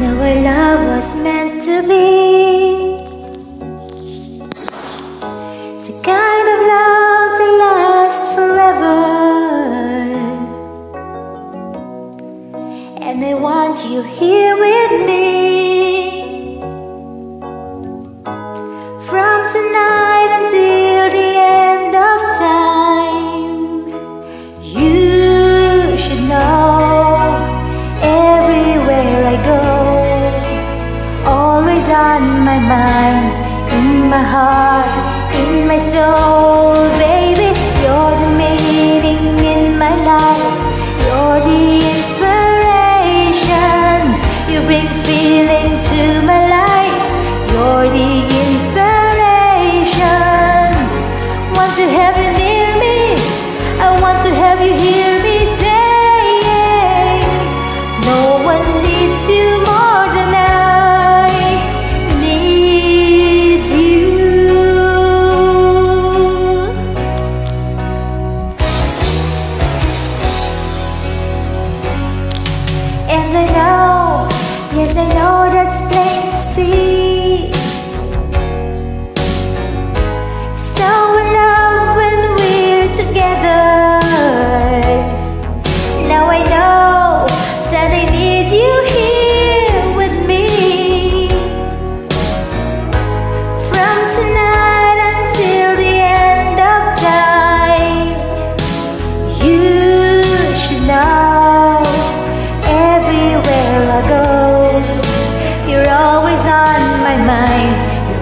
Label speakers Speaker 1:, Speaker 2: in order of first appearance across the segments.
Speaker 1: Know our love was meant to be. The kind of love to last forever. And I want you here with me. heart, in my soul.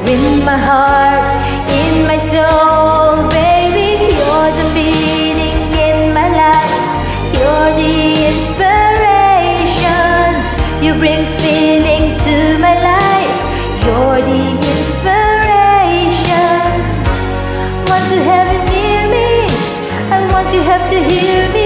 Speaker 1: in my heart, in my soul, baby, you're the meaning in my life, you're the inspiration, you bring feeling to my life, you're the inspiration. Want to have you near me, I want you have to hear me.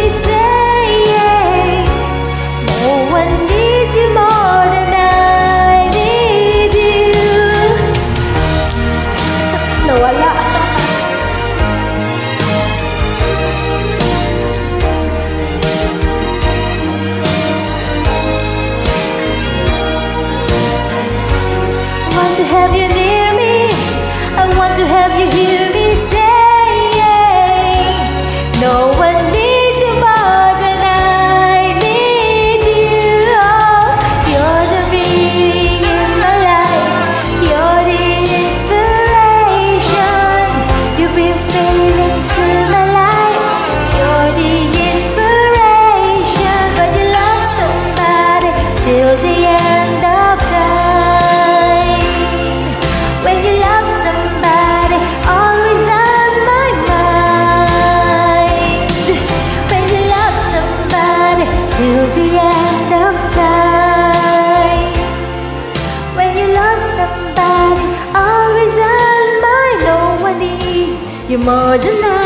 Speaker 1: the end of time. When you love somebody Always on my no one needs you more than I